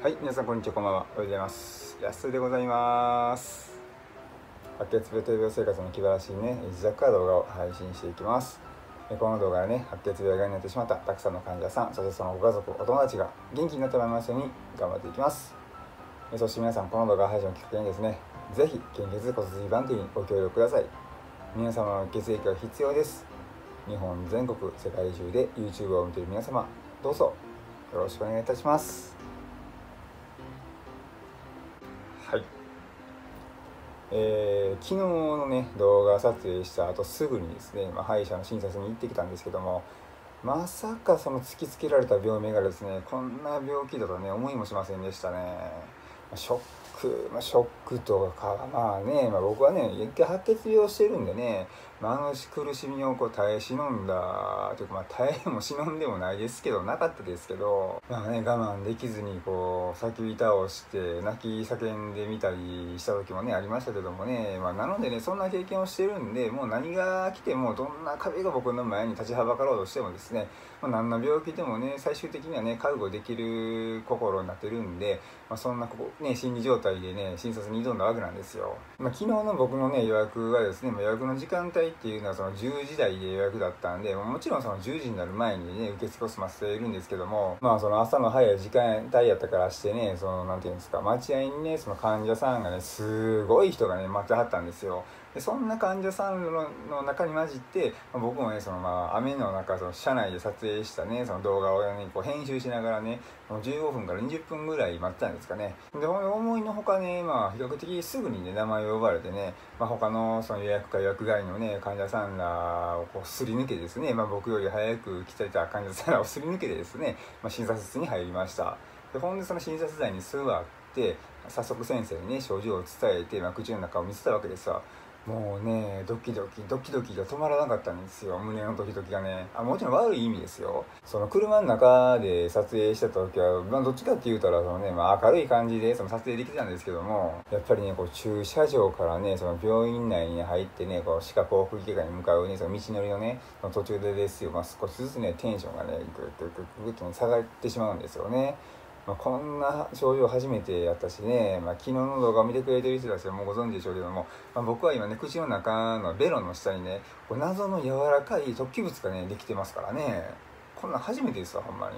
はい、皆さんこんにちは、こんばんは。おはようございます。安でございます。白血病と病生活の気晴らしいね、自宅から動画を配信していきます。この動画でね、白血病がになってしまったたくさんの患者さん、そしてそのご家族、お友達が元気になってもらいますように頑張っていきます。そして皆さん、この動画配信をきっかけにですね、ぜひ献血骨髄バンクにご協力ください。皆様の血液が必要です。日本全国、世界中で YouTube を見ている皆様、どうぞよろしくお願いいたします。はい、えー昨日のね動画撮影した後すぐにですね、まあ、歯医者の診察に行ってきたんですけどもまさかその突きつけられた病名がですねこんな病気だとね思いもしませんでしたね、まショック、まあ、ショックとかまあね、まあ、僕はね一回白血病してるんでね、まあ、あの苦しみをこう耐え忍んだというか、まあ、耐えも忍んでもないですけどなかったですけど、まあね、我慢できずにこう叫び倒して泣き叫んでみたりした時もねありましたけどもね、まあ、なのでねそんな経験をしてるんでもう何が来てもどんな壁が僕の前に立ちはばかろうとしてもですね、まあ、何の病気でもね最終的にはね覚悟できる心になってるんで、まあ、そんなここ、ね、心理状態でね診察に挑んだわけなんですよ、まあ、昨日の僕のね予約はですね、ま予約の時間帯っていうのはその10時台で予約だったんでもちろんその10時になる前にね受付を済ませているんですけどもまあその朝の早い時間帯やったからしてねそのなんていうんですか待合にねその患者さんがねすごい人がね待ってはったんですよ。でそんな患者さんの中に混じって、まあ僕もねそのまあ雨の中その車内で撮影したねその動画をねこう編集しながらね15分から20分ぐらい待ってたんですかね。で思いのほかねまあ比較的すぐにね名前を呼ばれてね、まあ、他のその予約か予約外のね患者さんらをこうすり抜けですね、まあ、僕より早く来てた患者さんらをすり抜けてですね、まあ、診察室に入りました。でほんでその診察台に座って早速先生にね症状を伝えて、まあ、口の中を見せたわけですわ。もうねドキドキドキドキが止まらなかったんですよ。胸のドキドキがね。あもちろん悪い意味ですよ。その車の中で撮影してた時は、まあ、どっちかって言うたらその、ねまあ、明るい感じでその撮影できてたんですけどもやっぱりねこう駐車場からねその病院内に入ってねこう歯科口腔外科に向かうねその道のりのねその途中でですよ、まあ、少しずつねテンションがねグッグッグッグッとね下がってしまうんですよね。まあ、こんな症状初めてやったしね、まあ、昨日の動画を見てくれてる人たちはもうご存知でしょうけども、まあ、僕は今ね口の中のベロの下にねこう謎の柔らかい突起物がねできてますからね。こんなん初めてですわほんまに。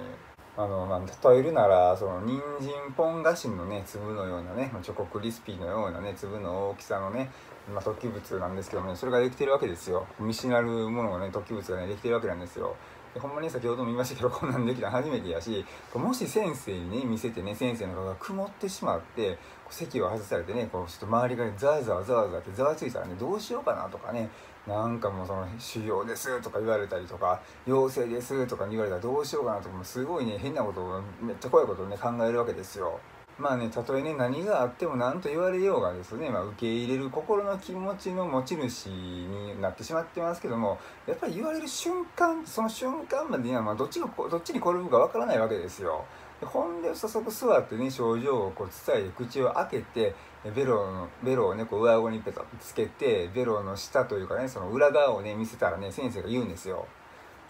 あのまあ、例えるならその人参ポン菓子のね粒のようなねチョコクリスピーのようなね粒の大きさのね、まあ、突起物なんですけどもねそれができてるわけですよ。見知らぬものがね突起物がねできてるわけなんですよ。ほんまに先ほども言いましたけどこんなんできたの初めてやしもし先生にね見せてね先生の顔が曇ってしまって席を外されてねこうちょっと周りがざわざわざわざわってざわついたらねどうしようかなとかねなんかもうその修行ですとか言われたりとか陽性ですとか言われたらどうしようかなとかもすごいね変なことをめっちゃ怖いことをね考えるわけですよ。まあね、たとえね、何があっても何と言われようがですね、まあ、受け入れる心の気持ちの持ち主になってしまってますけども、やっぱり言われる瞬間、その瞬間までには、ま、どっちが、どっちに転ぶかわからないわけですよ。でほんで、早速座ってね、症状をこう伝えて、口を開けて、ベロの、ベロをね、こう上顎にペタッとつけて、ベロの下というかね、その裏側をね、見せたらね、先生が言うんですよ。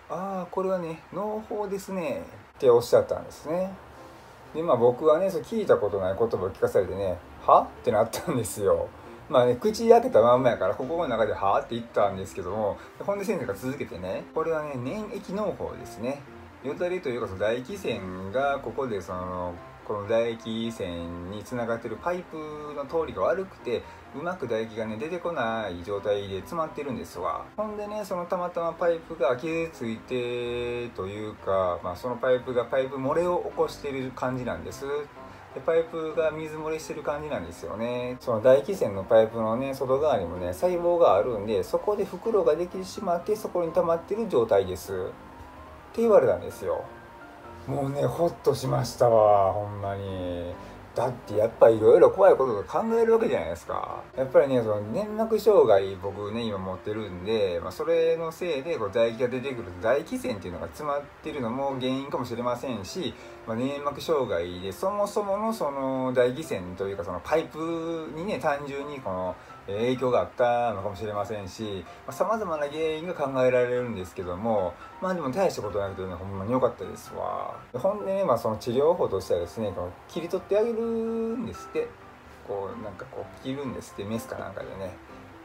ああ、これはね、農法ですね、っておっしゃったんですね。でまあ僕はねそ聞いたことない言葉を聞かされてね「は?」ってなったんですよまあね口開けたまんまやから心の中で「は?」って言ったんですけどもほんで先生が続けてねこれはね粘液農法ですねよだれというかその唾液腺がここでそのこの唾液腺につながってるパイプの通りが悪くてうまく唾液がね出てこない状態で詰まってるんですわ。ほんでねそのたまたまパイプが傷ついてというか、まあ、そのパイプがパイプ漏れを起こしてる感じなんです。でパイプが水漏れしてる感じなんですよね。その唾液腺のパイプのね外側にもね細胞があるんでそこで袋ができてしまってそこに溜まってる状態です。って言われたんですよ。もうねホッとしましたわほんまに。だってやっぱいろいろ怖いことと考えるわけじゃないですか。やっぱりねその粘膜障害僕ね今持ってるんで、まあ、それのせいでこう唾液が出てくると唾液腺っていうのが詰まってるのも原因かもしれませんし、まあ、粘膜障害でそもそものその唾液腺というかそのパイプにね単純にこの、影響があったのかもしれませんしさまざ、まな原因が考えられるんですけどもまあでも大したことなくてねほんまに良かったですわ。ほんでね、まあ、その治療法としてはですねこの切り取ってあげるんですって。こうなんかこう切るんですってメスかなんかでね。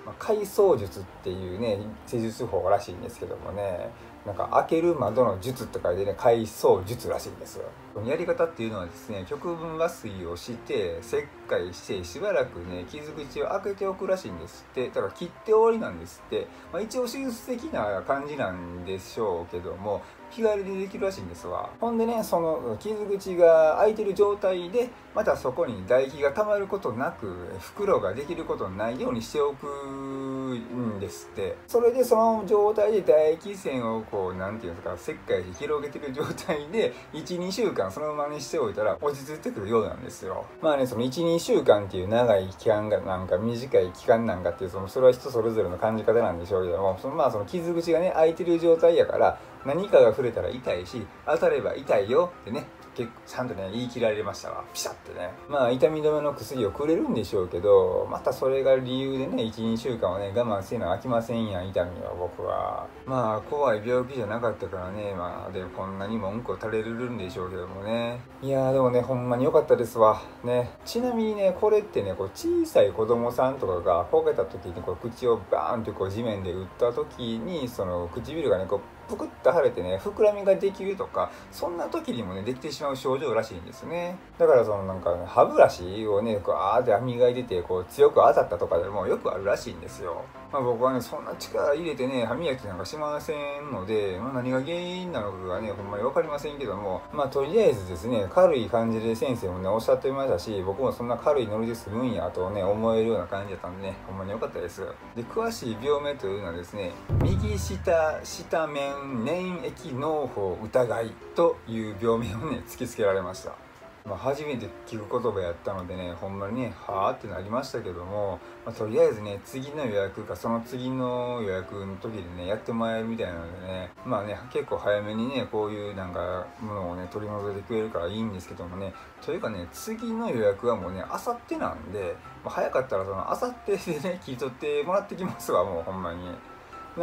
まあ、回想術っていうね施術法らしいんですけどもね。なんか開ける窓の術って書いてね回想術らしいんですよ。やり方っていうのはですね極分麻酔をして切開してしばらくね傷口を開けておくらしいんですって。だから切って終わりなんですって、まあ、一応手術的な感じなんでしょうけども日帰りでできるらしいんですわ。ほんでねその傷口が開いてる状態でまたそこに唾液が溜まることなく袋ができることないようにしておくんですって。それでその状態で唾液腺をこう何て言うんですか切開して広げてる状態で12週間そのままにしておいたら落ち着いてくるようなんですよ。まあねその2週間っていう長い期間がなんか短い期間なんかっていうそのそれは人それぞれの感じ方なんでしょうけどもそのまあその傷口がね開いてる状態やから何かが触れたら痛いし当たれば痛いよってね結構ちゃんとね言い切られましたわ。ピシャってね。まあ痛み止めの薬をくれるんでしょうけどまたそれが理由でね12週間はね我慢せな飽きませんやん痛みは僕は。まあ怖い病気じゃなかったからねまあでもこんなに文句を垂れるんでしょうけどもね。いやでもねほんまに良かったですわ。ね。ちなみにねこれってねこう小さい子供さんとかがこけた時にこう口をバーンとこう地面で打った時にその唇がねこうぷくっと腫れてね膨らみができるとかそんな時にもねできてしまう症状らしいんですね。だからそのなんか、歯ブラシをねこうあーって磨いててこう強く当たったとかでもよくあるらしいんですよ。まあ、僕はねそんな力入れてね歯磨きなんかしませんので、まあ、何が原因なのかがねほんまに分かりませんけどもまあとりあえずですね軽い感じで先生もねおっしゃってましたし僕もそんな軽いノリで済むんやとね思えるような感じだったんでねほんまに良かったです。で詳しい病名というのはですね右下下面粘液脳胞疑い。という病名をね突きつけられましたまあ、初めて聞く言葉やったのでねほんまにねはあってなりましたけども、まあ、とりあえずね次の予約かその次の予約の時でねやってもらえるみたいなのでねまあね結構早めにねこういうなんかものをね取り除いてくれるからいいんですけどもねというかね次の予約はもうねあさってなんで、まあ、早かったらそのあさってでね聞い取ってもらってきますわもうほんまに。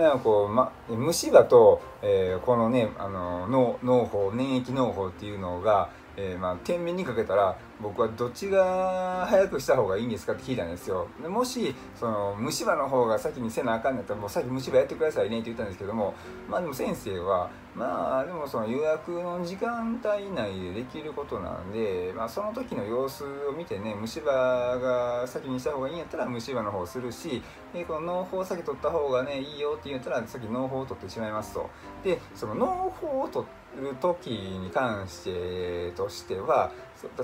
だこう、ま、虫歯と、えー、このねあの脳脳胞粘液脳胞っていうのがえー、まあ、天秤にかけたら僕はどっちが早くした方がいいんですかって聞いたんですよ。でもしその虫歯の方が先にせなあかんねったらもう先虫歯やってくださいねって言ったんですけどもまあでも先生はまあでもその予約の時間帯内でできることなんで、まあ、その時の様子を見てね虫歯が先にした方がいいんやったら虫歯の方するしでこの脳胞を先取った方がねいいよって言ったら先脳胞を取ってしまいますと。でその脳胞を取ってる時に関してとしては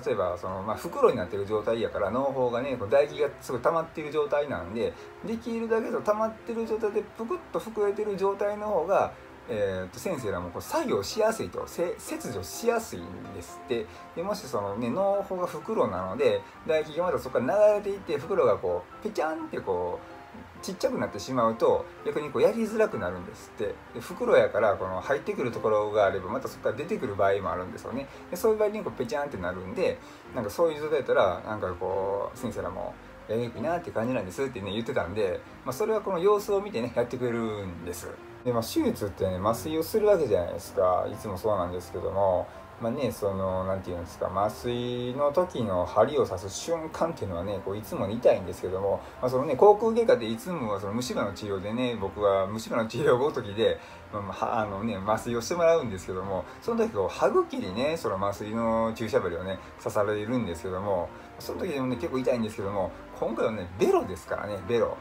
例えばその、まあ、袋になってる状態やから脳胞がね唾液がすごい溜まってる状態なんでできるだけと溜まってる状態でぷくっと膨れてる状態の方がえー、と先生らもこう作業しやすいと切除しやすいんですって。でもしその、ね、脳胞が袋なので唾液がまたそこから流れていって袋がこうペチャンってこうちっちゃくなってしまうと逆にこうやりづらくなるんですって。で袋やからこの入ってくるところがあればまたそこから出てくる場合もあるんですよね。でそういう場合にこうペチャンってなるんでなんかそういう状態だったらなんかこう先生らもやりにくいなって感じなんですってね言ってたんで、まあ、それはこの様子を見てねやってくれるんです。で、まあ、手術ってね麻酔をするわけじゃないですか。いつもそうなんですけども。まあね、その、なんていうんですか、麻酔の時の針を刺す瞬間っていうのはね、こういつも痛いんですけども、まあ、そのね、口腔外科でいつもはその虫歯の治療でね、僕は虫歯の治療ごときで、まあ、あのね、麻酔をしてもらうんですけども、その時こう、歯茎にね、その麻酔の注射針をね、刺されるんですけども、その時でもね、結構痛いんですけども、今回はね、ベロですからね、ベロ。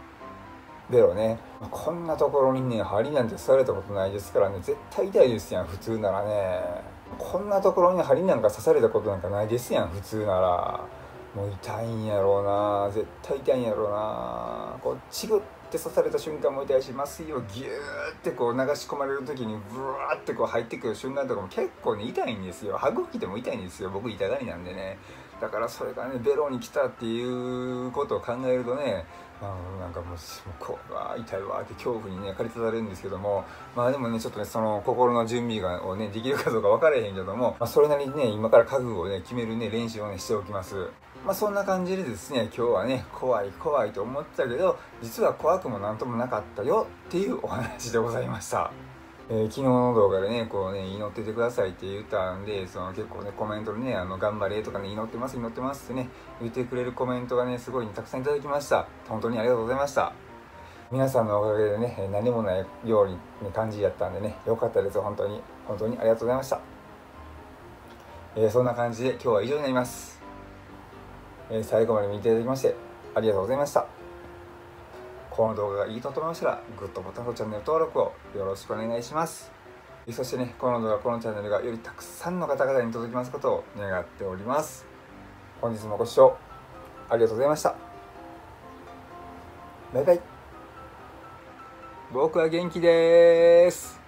ベロね、こんなところにね、針なんて刺されたことないですからね、絶対痛いですやん、普通ならね。こんなところに針なんか刺されたことなんかないですやん普通なら。もう痛いんやろうな。絶対痛いんやろうな。こうチグって刺された瞬間も痛いし麻酔をギューってこう流し込まれる時にブワーってこう入ってくる瞬間とかも結構ね痛いんですよ。歯茎でも痛いんですよ。僕痛がりなんでね。だからそれがねベロに来たっていうことを考えるとねあのなんかもうこうわ痛いわって恐怖にね駆り立たれるんですけどもまあでもねちょっとねその心の準備がをねできるかどうか分からへんけども、まあ、それなりにね今から覚悟をね決めるね練習をねしておきますまあ、そんな感じでですね今日はね怖い怖いと思ってたけど実は怖くも何ともなかったよっていうお話でございました。えー、昨日の動画でね、こうね、祈っててくださいって言ったんで、その結構ね、コメントでね、あの、頑張れとかね、祈ってます、祈ってますってね、言ってくれるコメントがね、すごい、ね、たくさんいただきました。本当にありがとうございました。皆さんのおかげでね、何もないように、ね、感じやったんでね、よかったです、本当に。本当にありがとうございました。えー、そんな感じで今日は以上になります。えー、最後まで見ていただきまして、ありがとうございました。この動画がいいと思いましたら、グッドボタンとチャンネル登録をよろしくお願いします。そしてね、この動画、このチャンネルがよりたくさんの方々に届きますことを願っております。本日もご視聴ありがとうございました。バイバイ。僕は元気です。